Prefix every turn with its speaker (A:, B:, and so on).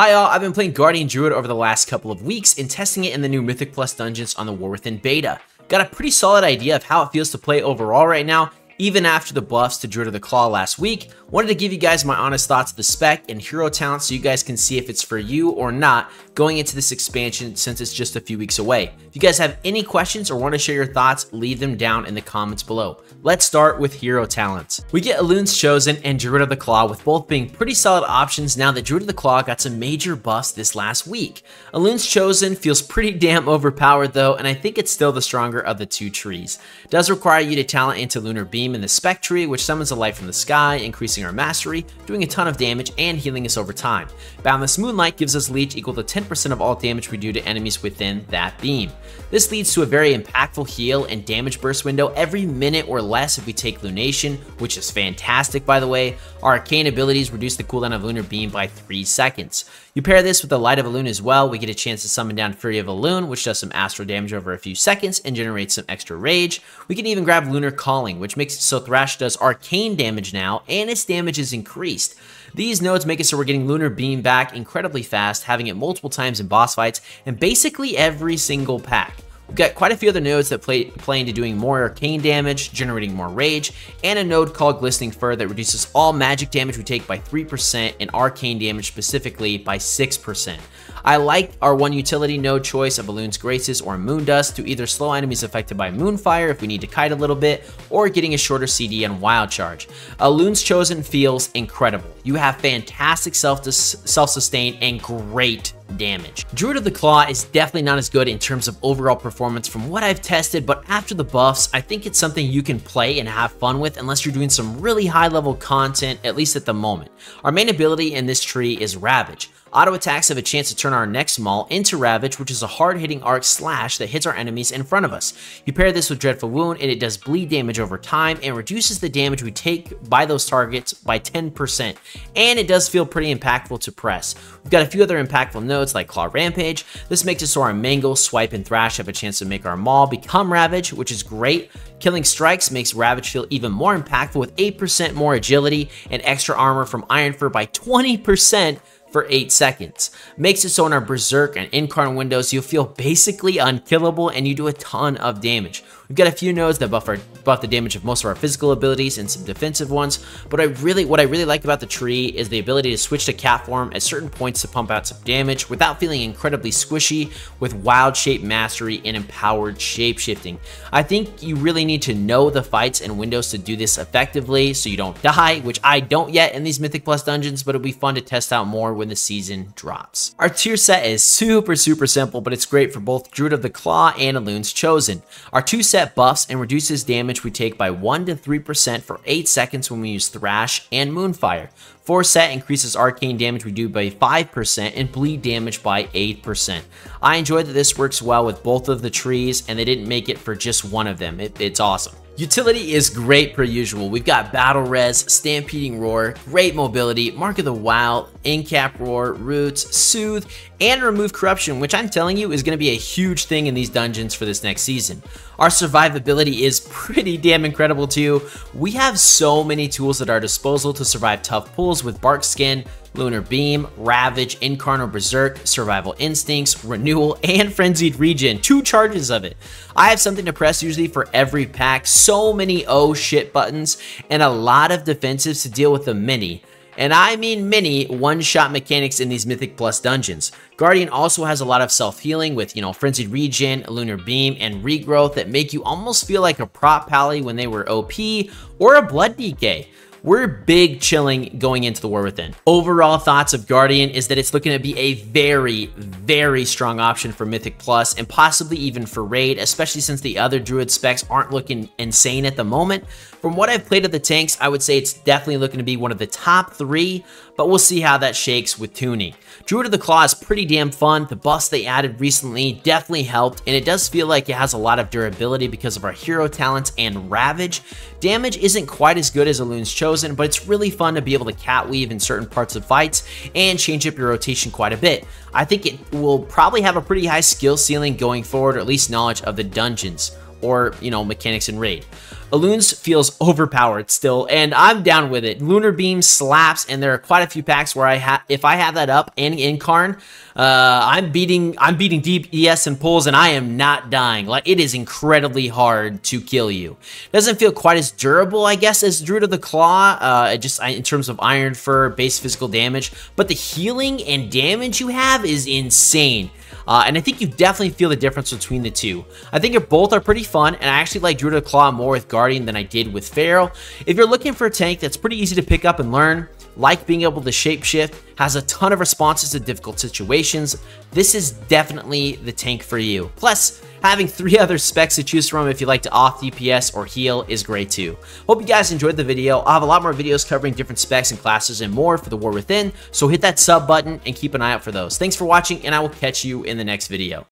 A: Hi all, I've been playing Guardian Druid over the last couple of weeks and testing it in the new Mythic Plus dungeons on the War Within beta. Got a pretty solid idea of how it feels to play overall right now, even after the buffs to Druid of the Claw last week, wanted to give you guys my honest thoughts of the spec and hero talent so you guys can see if it's for you or not going into this expansion since it's just a few weeks away. If you guys have any questions or want to share your thoughts, leave them down in the comments below. Let's start with hero talents. We get Elune's Chosen and Druid of the Claw with both being pretty solid options now that Druid of the Claw got some major buffs this last week. Elune's Chosen feels pretty damn overpowered though, and I think it's still the stronger of the two trees. Does require you to talent into Lunar Beam in the Spec tree, which summons a light from the sky, increasing our mastery, doing a ton of damage, and healing us over time. Boundless Moonlight gives us Leech equal to 10% of all damage we do to enemies within that beam. This leads to a very impactful heal and damage burst window every minute or less if we take Lunation, which is fantastic by the way. Our arcane abilities reduce the cooldown of Lunar Beam by 3 seconds. You pair this with the Light of Elune as well, we get a chance to summon down Fury of Elune, which does some astral damage over a few seconds and generates some extra rage. We can even grab Lunar Calling, which makes it so Thrash does arcane damage now, and its damage is increased. These nodes make it so we're getting Lunar Beam back incredibly fast, having it multiple times in boss fights, and basically every single pack. We've got quite a few other nodes that play, play into doing more arcane damage, generating more rage, and a node called Glistening Fur that reduces all magic damage we take by 3% and arcane damage specifically by 6%. I like our one utility node choice of Elune's Graces or Moon Dust to either slow enemies affected by Moonfire if we need to kite a little bit, or getting a shorter CD on Wild Charge. Elune's Chosen feels incredible. You have fantastic self self-sustain and great damage. Druid of the Claw is definitely not as good in terms of overall performance from what I've tested, but after the buffs, I think it's something you can play and have fun with unless you're doing some really high level content, at least at the moment. Our main ability in this tree is Ravage. Auto attacks have a chance to turn our next Maul into Ravage, which is a hard-hitting arc slash that hits our enemies in front of us. You pair this with Dreadful Wound, and it does bleed damage over time and reduces the damage we take by those targets by 10%. And it does feel pretty impactful to press. We've got a few other impactful nodes like Claw Rampage. This makes it so our Mangle, Swipe, and Thrash have a chance to make our Maul become Ravage, which is great. Killing Strikes makes Ravage feel even more impactful with 8% more agility and extra armor from Iron Fur by 20% for 8 seconds. Makes it so in our Berserk and Incarn windows, you'll feel basically unkillable and you do a ton of damage. We've got a few nodes that buff, our, buff the damage of most of our physical abilities and some defensive ones, but I really, what I really like about the tree is the ability to switch to cat form at certain points to pump out some damage without feeling incredibly squishy with wild shape mastery and empowered shapeshifting. I think you really need to know the fights and windows to do this effectively so you don't die, which I don't yet in these Mythic Plus dungeons, but it'll be fun to test out more when the season drops. Our tier set is super, super simple, but it's great for both Druid of the Claw and Elune's Chosen. Our two set set buffs and reduces damage we take by 1 to 3% for 8 seconds when we use Thrash and Moonfire. 4 set increases arcane damage we do by 5% and bleed damage by 8%. I enjoy that this works well with both of the trees and they didn't make it for just one of them. It, it's awesome. Utility is great per usual. We've got Battle Res, Stampeding Roar, great mobility, Mark of the Wild, Incap Roar, Roots, Soothe, and Remove Corruption, which I'm telling you is going to be a huge thing in these dungeons for this next season. Our survivability is pretty damn incredible too. We have so many tools at our disposal to survive tough pulls with Bark Skin, Lunar Beam, Ravage, Incarnal Berserk, Survival Instincts, Renewal, and Frenzied Regen. Two charges of it. I have something to press usually for every pack, so many oh shit buttons, and a lot of defensives to deal with the mini and I mean many one-shot mechanics in these Mythic Plus dungeons. Guardian also has a lot of self-healing with, you know, Frenzied Regen, Lunar Beam, and Regrowth that make you almost feel like a prot pally when they were OP, or a Blood DK. We're big chilling going into the War Within. Overall thoughts of Guardian is that it's looking to be a very, very strong option for Mythic Plus and possibly even for Raid, especially since the other Druid specs aren't looking insane at the moment. From what I've played of the tanks, I would say it's definitely looking to be one of the top three, but we'll see how that shakes with tuning. Druid of the Claw is pretty damn fun. The buffs they added recently definitely helped, and it does feel like it has a lot of durability because of our hero talents and Ravage. Damage isn't quite as good as Elune's Chosen, but it's really fun to be able to cat weave in certain parts of fights and change up your rotation quite a bit. I think it will probably have a pretty high skill ceiling going forward, or at least knowledge of the dungeons. Or, you know, mechanics in Raid. Elune's feels overpowered still, and I'm down with it. Lunar Beam slaps, and there are quite a few packs where I have, if I have that up and Incarn, uh, I'm beating, I'm beating DPS and pulls, and I am not dying. Like it is incredibly hard to kill you. Doesn't feel quite as durable, I guess, as Druid of the Claw, uh, just in terms of Iron Fur base physical damage, but the healing and damage you have is insane. Uh, and I think you definitely feel the difference between the two. I think both are pretty fun, and I actually like Druid of Claw more with Guardian than I did with Feral. If you're looking for a tank that's pretty easy to pick up and learn, like being able to shapeshift, has a ton of responses to difficult situations, this is definitely the tank for you. Plus, having three other specs to choose from if you like to off DPS or heal is great too. Hope you guys enjoyed the video. I'll have a lot more videos covering different specs and classes and more for the War Within, so hit that sub button and keep an eye out for those. Thanks for watching, and I will catch you in the next video.